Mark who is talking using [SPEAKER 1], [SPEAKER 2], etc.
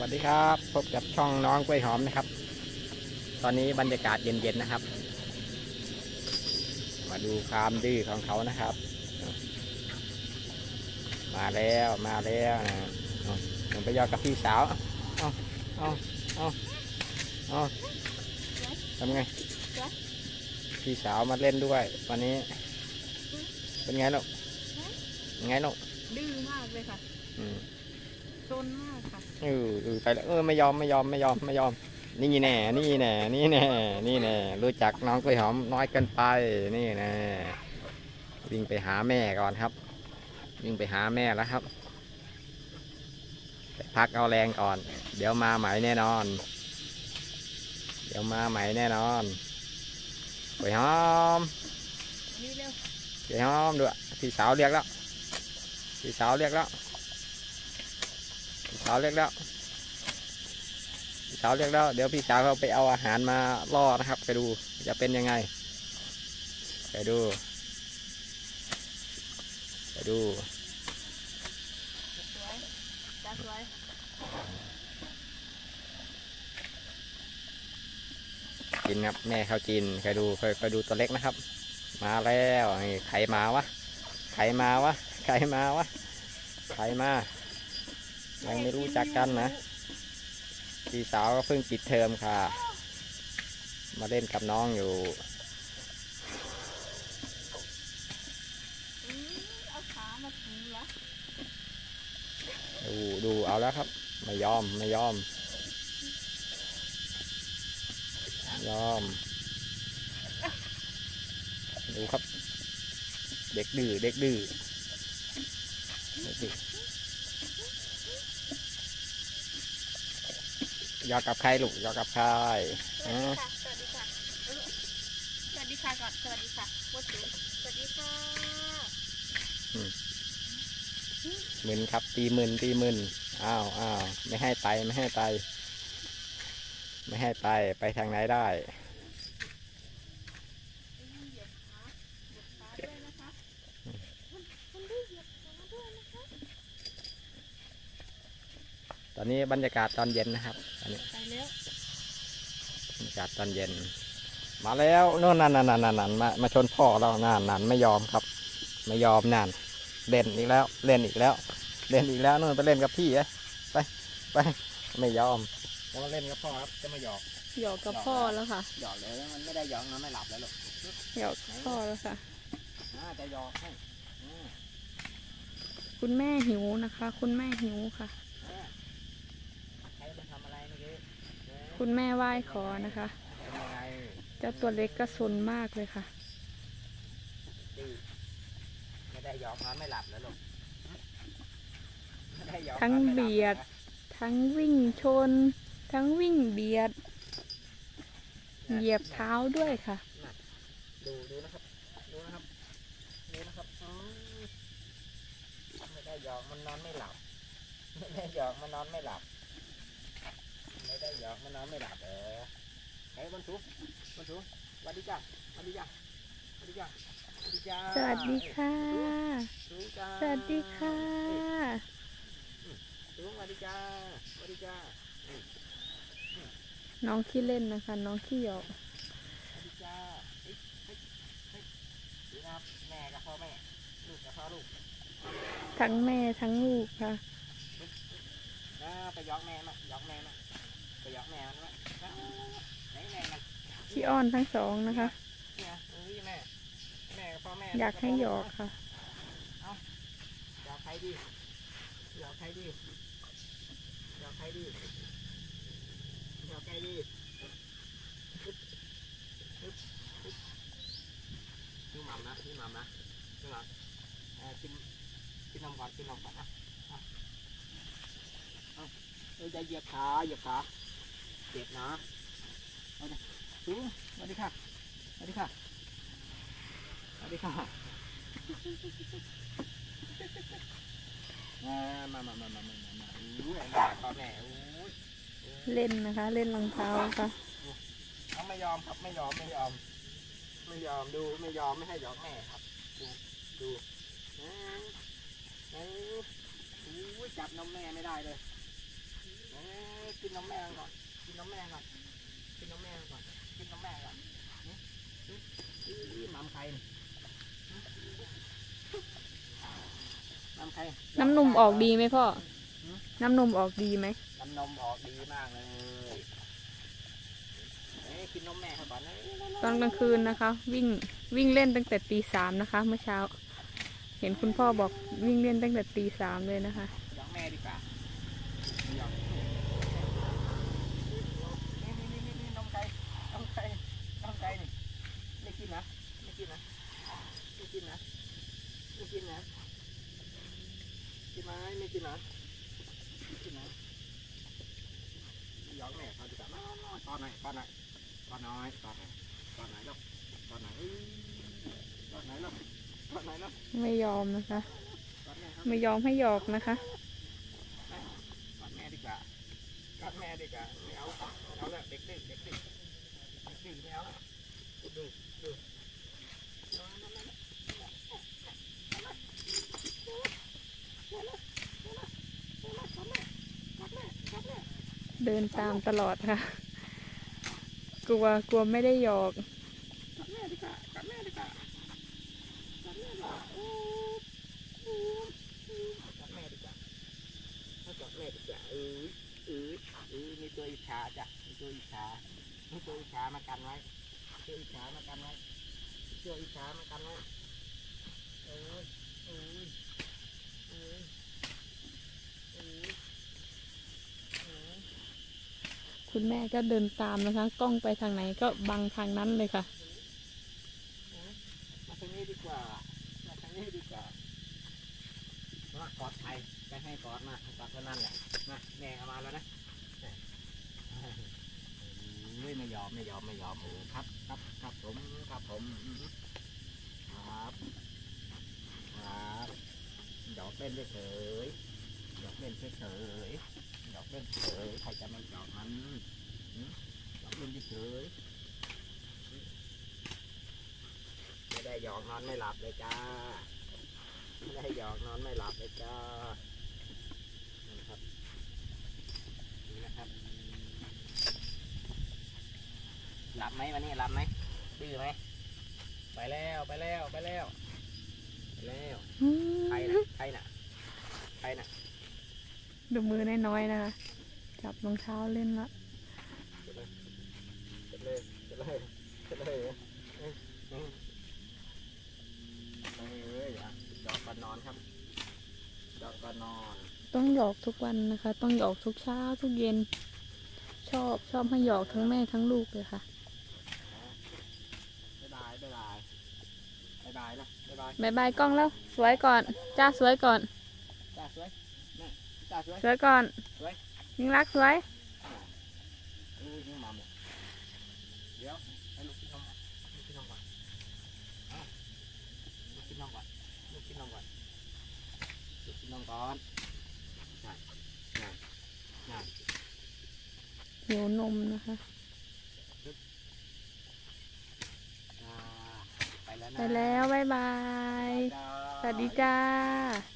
[SPEAKER 1] วัสดีครับ พบกับช่องน้องกล้วยหอมนะครับ ตอนนี้บรรยากาศเย็นๆนะครับ มาดูความดื้อของเขานะครับ มาแล้วมาแล้วนะเอาผมไปยอดกับพี่สาวเอาเอาเอาเอาทำไงพี่สาวมาเล่นด้วย วันนี้ เป็นไงลูกเป็นไงลูก
[SPEAKER 2] ดื้อมากเลยค่ะ
[SPEAKER 1] อืม
[SPEAKER 2] ซนมากค่ะ
[SPEAKER 1] เออเออไปแล้วเออไม่ยอมไม่ยอมไม่ยอมไม่ยอม นี่แน่นี่แน่นี่แน่นี่แน่รู้จักน้องกล้วยหอมน้อยเกินไปนี่แน่วิ่งไปหาแม่ก่อนครับ วิ่งไปหาแม่แล้วครับไปพักเอาแรงก่อน เดี๋ยวมาใหม่แน่นอน เดี๋ยวมาใหม่แน่นอนกล้วยหอม
[SPEAKER 2] นี่เร็ว
[SPEAKER 1] กล้วยหอมด้วยพี่สาวเรียกแล้วพี่สาวเรียกแล้วพี่ สาวเรียกแล้วพี่สาวเรียกแล้ว เดี๋ยวพี่สาวเขาไปเอาอาหารมาล่อนะครับ ไปดูจะเป็นยังไง ไปดู ไปดู
[SPEAKER 2] สวยจ้าสวย
[SPEAKER 1] กินครับแม่เขากินเคยดูเคยเคยดูตัวเล็กนะครับ มาแล้วนี่ใครมาวะใครมาวะใครมาวะใครมา ยังไม่รู้จักกันนะพี่สาวก็เพิ่งปิดเทอมค่ะ มาเล่นกับน้องอยู่
[SPEAKER 2] อื้อเอาขามาถูละ
[SPEAKER 1] ดูดูเอาแล้วครับ ไม่ยอมไม่ยอมไม่ยอม ดูครับ เด็กดื้อเด็กดื้อเด็กดื้อ ยอกกับใครลูกยอกกับใคร
[SPEAKER 2] ส
[SPEAKER 1] อื
[SPEAKER 2] วัสดี
[SPEAKER 1] ม
[SPEAKER 2] ค่ะสวัสดีค่ะเออสวัสดีค่ะก่อนสวัสดีค่ะพูดถึงสวัสดีค่ะ
[SPEAKER 1] มึนครับ ตีมึนตีมึนอ้าวอ้าวไม่ให้ไปไม่ให้ไป ไม่ให้ไปไปทางไหนได้
[SPEAKER 2] เหยียบขาเหยียบขาด้วยนะคะมันมันดื้อเหยียบขาด้วยนะคะ
[SPEAKER 1] ตอนนี้บรรยากาศตอนเย็นนะครับตอนนี้
[SPEAKER 2] ไปแล้ว
[SPEAKER 1] บรรยากาศตอนเย็น มาแล้วโน่นนั่นนั่นนั่นนั่นมามาชนพ่อเรานั่นนั่นไม่ยอมครับ ไม่ยอมนั่นเล่นอีกแล้ว เล่นอีกแล้ว เล่นอีกแล้วนู่นไปเล่นกับพี่เอ้ยไปไปไม่ยอมจะมาเล่นกับพ่อครับจะมาหยอก
[SPEAKER 2] หยอกกับพ่อแล้วค่ะ
[SPEAKER 1] หยอกเลยแล้วมันไม่ได้หยอกนอนไม่หลับแล้วหรอก
[SPEAKER 2] หยอกพ่อแล้วค่ะ
[SPEAKER 1] น่าจะหยอกให้อืม
[SPEAKER 2] คุณแม่หิวนะคะ คุณแม่หิวค่ะ
[SPEAKER 1] อ่าใครมาทำอะไรเมื่อกี้เอ๊ะ
[SPEAKER 2] คุณแม่ไหว้ขอนะคะ
[SPEAKER 1] เป็นยังไง
[SPEAKER 2] เจ้าตัวเล็กก็ซนมากเลยค่ะ
[SPEAKER 1] ดื้อไม่ได้หยอกนอนไม่หลับแล้วหรอกไม่ได้หยอก
[SPEAKER 2] ทั้ง
[SPEAKER 1] นอนไม่หลั
[SPEAKER 2] เบียด
[SPEAKER 1] นะ
[SPEAKER 2] ทั้งวิ่งชน ทั้งวิ่งเบียด เหยียบเท้าด้วยค่ะ
[SPEAKER 1] ดูดูนะครับ ดูนะครับ ดูนะครับอืมไม่ได้หยอกมันนอนไม่หลับ ไม่ได้หยอกมันนอนไม่หลับ ไม่ได้หยอกมันนอนไม่หลับเออเฮ้ยบนสูงบนสูงสวัสดีจ้าสวัสดีจ้าสวัสดีจ้าสวัสดีจ้า
[SPEAKER 2] สวัสดีค่ะ
[SPEAKER 1] สูงจ้า
[SPEAKER 2] สวัสดีค่ะ
[SPEAKER 1] สูงสวัสดีจ้าสวัสดีจ้า
[SPEAKER 2] น้องขี้เล่นนะคะ น้องขี้หยอก
[SPEAKER 1] สวัสดีจ้าเฮ้ยเฮ้ยเฮ้ยดูนะครับแม่กับพ่อแม่ลูกกับพ่อลูก
[SPEAKER 2] ทั้งแม่ทั้งลูกค่ะ
[SPEAKER 1] อ่าไปยอกแม่มายอกแม่มา ไปยอกแม่มันมาอ่าไหนแม่มัน
[SPEAKER 2] ขี้อ้อนทั้งสองนะคะ
[SPEAKER 1] เนี่ยเอ้ยแม่แม่กับพ่อแม่
[SPEAKER 2] อยากให้หยอกค่ะ
[SPEAKER 1] หยอกใครดีหยอกใครดีหยอกใครดีหยอกใครดีฮึบฮึบฮึบพี่หม่ำนะพี่หม่ำนะพี่หม่ำเอ่อกินกินนมก่อนกินนมก่อนอะอะเอาเอ้ยจะเหยียบขาเหยียบขา เด็บนะเอาดิดูสวัสดีค่ะสวัสดีค่ะสวัสดีค่ะมามามามามามามาอู้ยหนาตอนแหมอู้ย
[SPEAKER 2] เล่นนะคะ เล่นรองเท้าค่ะ
[SPEAKER 1] เขาไม่ยอมครับไม่ยอมไม่ยอม ไม่ยอมดูไม่ยอมไม่ให้ยอมแม่ครับ ดูดูนะนะอู้ยจับนมแม่ไม่ได้เลยนะกินนมแม่ก่อน กินนมแม่ก่อนกินนมแม่ก่อนกินนมแม่ก่อนนี่นี่มัมใครนี่มัมใคร
[SPEAKER 2] น้ำนมออกดีไหมพ่อ น้ำนมออกดีไหม
[SPEAKER 1] น้ำนมออกดีมากเลยเอ้ยกินนมแม่ก่อนนะ
[SPEAKER 2] ตอนกลางคืนนะคะ วิ่งวิ่งเล่นตั้งแต่ตีสามนะคะ เมื่อเช้า เห็นคุณพ่อบอกวิ่งเล่นตั้งแต่ตีสามเลยนะคะ
[SPEAKER 1] ยองแม่ดีกว่ายองนี่นี่นี่นี่นมไก่นมไก่นมไก่นี่ไม่กิ นนะ ไม่กินนะ ไม่กินนะ ไม่กินนะ กินไหมไม่กินนะไม่กินนะหยองแม่เขาดีกว่ามามามาตอนไหนตอนไหนตอนน้อยตอนไหนตอนไหนลูกตอนไหนเอ้ยตอนไหนลูกตอนไหนลูก
[SPEAKER 2] ไม่ยอมนะคะ
[SPEAKER 1] ตอนไหนครับ
[SPEAKER 2] ไม่ยอมให้หยอกนะคะ
[SPEAKER 1] กอดแม่ดีกว่ากอดแม่ดีกว่าไม่เอาไม่เอาแล้วเด็กดื้อเด็กดื้อเด็กดื้อไม่เอาแล้วดู
[SPEAKER 2] เดินตามตลอดค่ะ กลัวกลัวไม่ได้หยอก
[SPEAKER 1] กอดแม่ดีกว่ามากอดแม่ดีกว่าโอ้โอ้กออีกว่าเออเออเออมีตัวอิจฉาจ้ะมีตัวอิจฉามีตัวอิจฉามากันไว้ตัวอิจฉามากันไว้ตัวอิจฉามากันไว้เออเออเออเอออ
[SPEAKER 2] คุณแม่ก็เดินตามนะคะ กล้องไปทางไหนก็บังทางนั้นเลยค่ะ
[SPEAKER 1] มาทางนี้ดีกว่า มาทางนี้ดีกว่า มากอดใครไปให้กอดมากอดเท่านั้นแหละ มาแม่เอามาแล้วนะเฮ้ยไม่ยอมไม่ยอมไม่ยอมเออครับครับครับผมครับผมครับครับหยอกเล่นเฉยหยอกเล่นเฉย หยอกเล่นเฉยใครจะม่หยอกมันหยอกเล่นเฉยไม่ได้หยอกนอนไม่หลับเลยจ้าไม่ได้หยอกนอนไม่หลับเลยจ้านี่นะครับนี่นะครับหลับไหมวันนี้หลับไหมดื้อไหมไปแล้วไปแล้วไปแล้วไปแล้วใครน่ะใครน่ะใครน่ะ
[SPEAKER 2] ดูมือน้อยๆนะคะ จับรองเท้าเล่นละต้องหยอกทุกวันนะคะ ต้องหยอกทุกเช้าทุกเย็น ชอบชอบให้หยอกทั้งแม่ทั้งลูกเลยค่ะ
[SPEAKER 1] บายบายบายบายบ๊ายบายนะบายบาย
[SPEAKER 2] กล้องแล้ว สวยก่อน จ้าสวยก่อน
[SPEAKER 1] จ้าสวยแม่ สวย
[SPEAKER 2] สวยก่อน
[SPEAKER 1] สวย
[SPEAKER 2] ยิ่งรักสวย
[SPEAKER 1] อู้ยยังมาหมดเดี๋ยวให้ลูกกินนมก่อนลูกกินนมก่อนเอาลูกกินนมก่อนลูกกินนมก่อนลูกกินนมก่อนนั่นนั่นนั่น
[SPEAKER 2] หิวนมนะคะ
[SPEAKER 1] อ่าไปแล้วนะ
[SPEAKER 2] ไปแล้วบายบาย
[SPEAKER 1] จ้า
[SPEAKER 2] สวัสดีจ้า